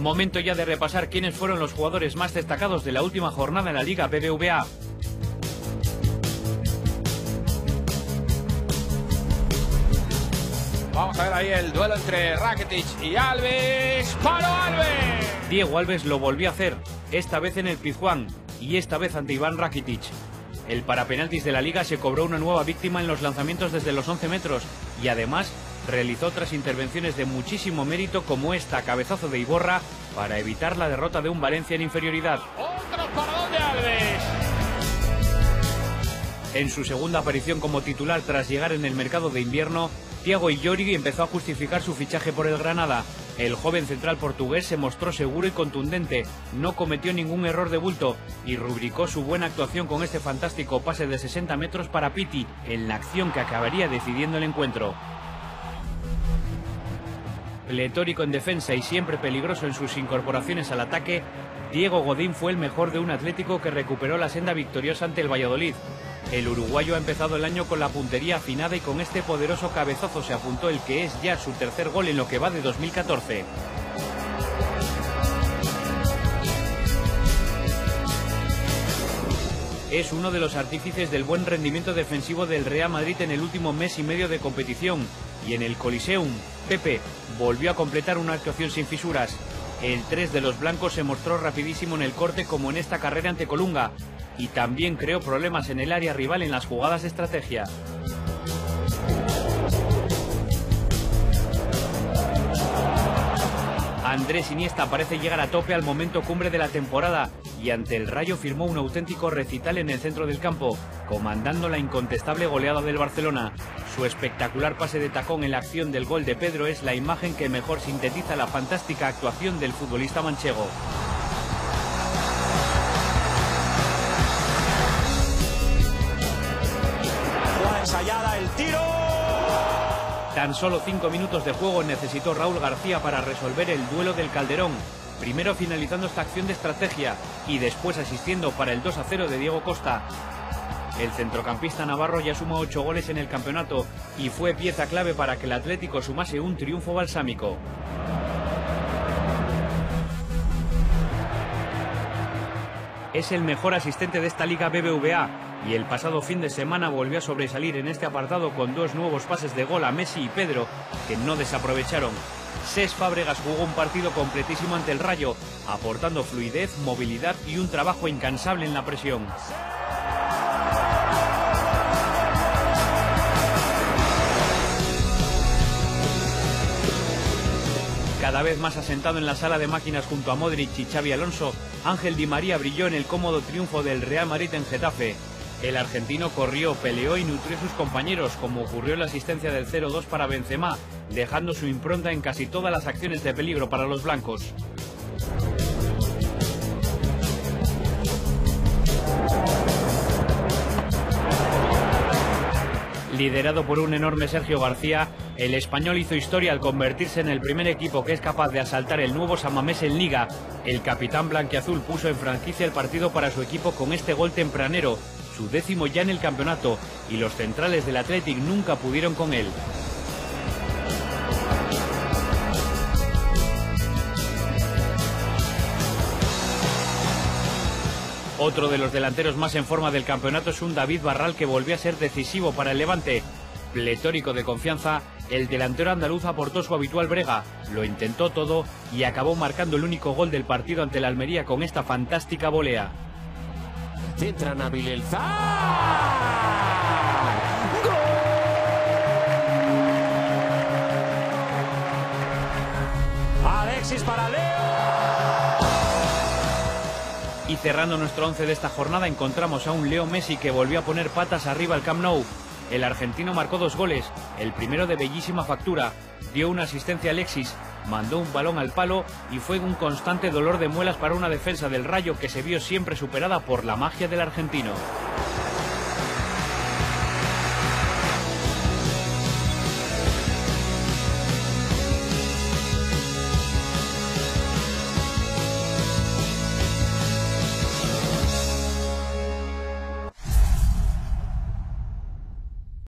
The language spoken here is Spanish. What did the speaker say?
Momento ya de repasar quiénes fueron los jugadores más destacados de la última jornada en la Liga BBVA. Vamos a ver ahí el duelo entre Rakitic y Alves. ¡Palo Alves! Diego Alves lo volvió a hacer, esta vez en el Pizjuán y esta vez ante Iván Rakitic. El parapenaltis de la liga se cobró una nueva víctima en los lanzamientos desde los 11 metros y además realizó otras intervenciones de muchísimo mérito como esta cabezazo de Iborra para evitar la derrota de un Valencia en inferioridad. Paradón de Alves. En su segunda aparición como titular tras llegar en el mercado de invierno, Thiago Illori empezó a justificar su fichaje por el Granada. El joven central portugués se mostró seguro y contundente, no cometió ningún error de bulto y rubricó su buena actuación con este fantástico pase de 60 metros para Piti en la acción que acabaría decidiendo el encuentro. Pletórico en defensa y siempre peligroso en sus incorporaciones al ataque, Diego Godín fue el mejor de un Atlético que recuperó la senda victoriosa ante el Valladolid. El uruguayo ha empezado el año con la puntería afinada y con este poderoso cabezazo se apuntó el que es ya su tercer gol en lo que va de 2014. Es uno de los artífices del buen rendimiento defensivo del Real Madrid en el último mes y medio de competición y en el Coliseum, Pepe volvió a completar una actuación sin fisuras. El 3 de los blancos se mostró rapidísimo en el corte como en esta carrera ante Colunga y también creó problemas en el área rival en las jugadas de estrategia. Andrés Iniesta parece llegar a tope al momento cumbre de la temporada y ante el Rayo firmó un auténtico recital en el centro del campo, comandando la incontestable goleada del Barcelona. Su espectacular pase de tacón en la acción del gol de Pedro es la imagen que mejor sintetiza la fantástica actuación del futbolista manchego. ensayada el tiro. Tan solo cinco minutos de juego necesitó Raúl García para resolver el duelo del Calderón, primero finalizando esta acción de estrategia y después asistiendo para el 2 a 0 de Diego Costa. El centrocampista navarro ya suma ocho goles en el campeonato y fue pieza clave para que el Atlético sumase un triunfo balsámico. Es el mejor asistente de esta liga BBVA y el pasado fin de semana volvió a sobresalir en este apartado con dos nuevos pases de gol a Messi y Pedro que no desaprovecharon. Ses Fábregas jugó un partido completísimo ante el Rayo, aportando fluidez, movilidad y un trabajo incansable en la presión. Cada vez más asentado en la sala de máquinas junto a Modric y Xavi Alonso, Ángel Di María brilló en el cómodo triunfo del Real Madrid en Getafe. El argentino corrió, peleó y nutrió a sus compañeros, como ocurrió en la asistencia del 0-2 para Benzema, dejando su impronta en casi todas las acciones de peligro para los blancos. Liderado por un enorme Sergio García, el español hizo historia al convertirse en el primer equipo que es capaz de asaltar el nuevo Samamés en Liga. El capitán blanquiazul puso en franquicia el partido para su equipo con este gol tempranero, su décimo ya en el campeonato, y los centrales del Athletic nunca pudieron con él. Otro de los delanteros más en forma del campeonato es un David Barral que volvió a ser decisivo para el Levante. Pletórico de confianza, el delantero andaluz aportó su habitual brega, lo intentó todo y acabó marcando el único gol del partido ante la Almería con esta fantástica volea. Centra Nabil. Alexis para Leo. Y cerrando nuestro once de esta jornada encontramos a un Leo Messi que volvió a poner patas arriba al Camp Nou. El argentino marcó dos goles, el primero de bellísima factura, dio una asistencia a Alexis, mandó un balón al palo y fue un constante dolor de muelas para una defensa del Rayo que se vio siempre superada por la magia del argentino.